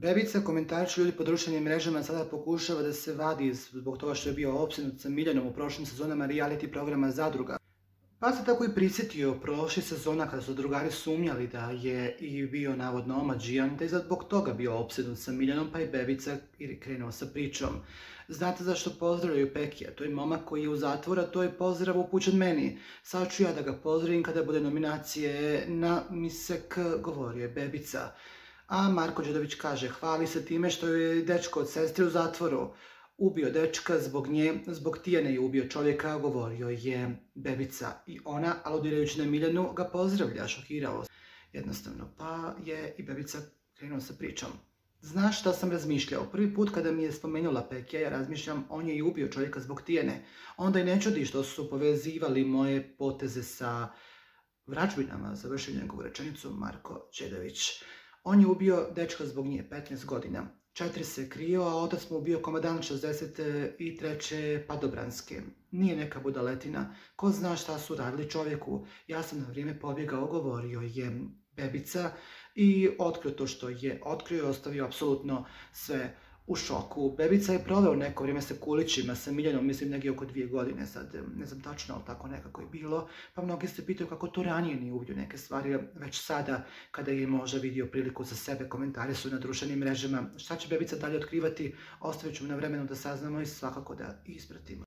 Bebica komentariš ljudi po društvenim mrežama sada pokušava da se vadi zbog toga što je bio opsjednut sa Miljanom u prošlim sezonama reality programa Zadruga. Pa se tako i prisjetio prošle sezona kada su drugari sumnjali da je i bio navodno omađijan, da je zbog toga bio opsjednut sa Miljanom, pa i Bebica krenuo sa pričom. Znate zašto pozdravljaju Pekija? To je momak koji je u zatvoru, to je pozdrav upućen meni. Sad ću ja da ga pozdravim kada bude nominacije na Misek, govorio je Bebica. A Marko Đedović kaže, hvali se time što je dečko od sestre u zatvoru. Ubio dečka zbog nje, zbog Tijene je ubio čovjeka, govorio je Bebica. I ona, aludirajući na Miljanu, ga pozdravlja, šokirao jednostavno. Pa je i Bebica krenuo sa pričom. Znaš šta sam razmišljao? Prvi put kada mi je spomenula Pekija, ja razmišljam, on je i ubio čovjeka zbog Tijene. Onda i ne čudi što su povezivali moje poteze sa vračbinama, završio njegovu rečenicu Marko Čedović. On je ubio dečka zbog nje 15 godina. Četiri se krio, a otac mu bio komadant 63. padobranske. Nije neka budaletina. Ko zna šta su radili čovjeku? Ja sam na vrijeme pobjegao, govorio je bebica i otkrio to što je otkrio i ostavio apsolutno sve u šoku. Bebica je proveo neko vrijeme sa kulićima, sa Miljanom, mislim negdje oko dvije godine, sad ne znam tačno, ali tako nekako je bilo. Pa mnogi se pitaju kako to ranije nije uvidio neke stvari, već sada kada je možda vidio priliku za sebe, komentari su na društvenim mrežama. Šta će Bebica dalje otkrivati, ostavit ću na vremenu da saznamo i svakako da ispratimo.